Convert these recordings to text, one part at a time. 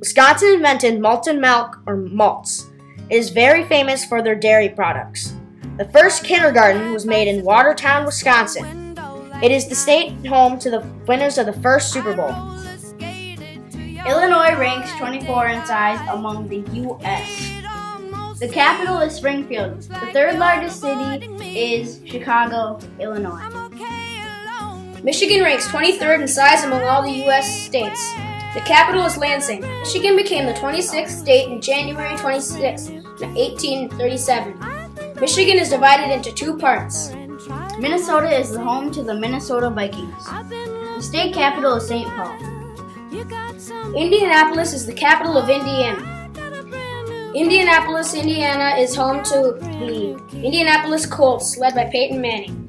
Wisconsin invented malted milk or malts. It is very famous for their dairy products. The first kindergarten was made in Watertown, Wisconsin. It is the state home to the winners of the first Super Bowl. Illinois ranks 24 in size among the U.S. The capital is Springfield. The third largest city is Chicago, Illinois. Michigan ranks 23rd in size among all the U.S. states. The capital is Lansing. Michigan became the 26th state in January 26, 1837. Michigan is divided into two parts. Minnesota is the home to the Minnesota Vikings. The state capital is St. Paul. Indianapolis is the capital of Indiana. Indianapolis, Indiana is home to the Indianapolis Colts, led by Peyton Manning.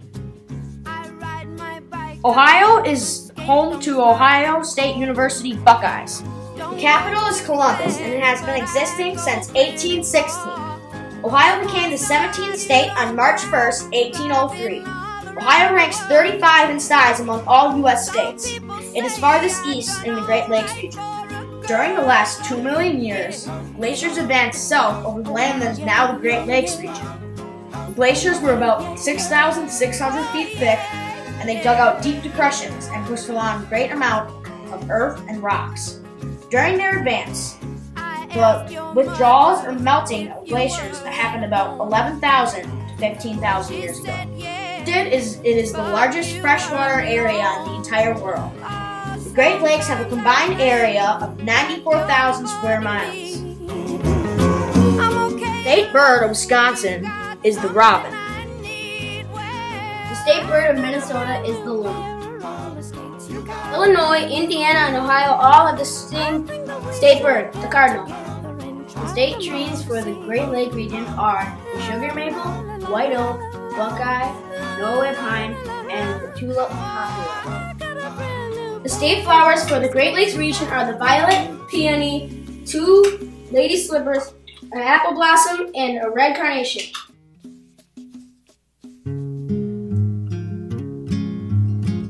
Ohio is home to Ohio State University Buckeyes. The capital is Columbus and it has been existing since 1816. Ohio became the 17th state on March 1st, 1803. Ohio ranks 35 in size among all U.S. states. It is farthest east in the Great Lakes region. During the last 2 million years, glaciers advanced south over the land that is now the Great Lakes region. The glaciers were about 6,600 feet thick and they dug out deep depressions and pushed along great amount of earth and rocks. During their advance, the withdrawals or melting of glaciers that happened about 11,000 to 15,000 years ago. It is, it is the largest freshwater area in the entire world. The Great Lakes have a combined area of 94,000 square miles. The state bird of Wisconsin is the robin. State bird of Minnesota is the loon. Illinois, Indiana, and Ohio all have the same state bird, the cardinal. The state trees for the Great Lake region are the sugar maple, white oak, buckeye, Norway pine, and the tulip poplar. The state flowers for the Great Lakes region are the violet, peony, two lady slippers, an apple blossom, and a red carnation.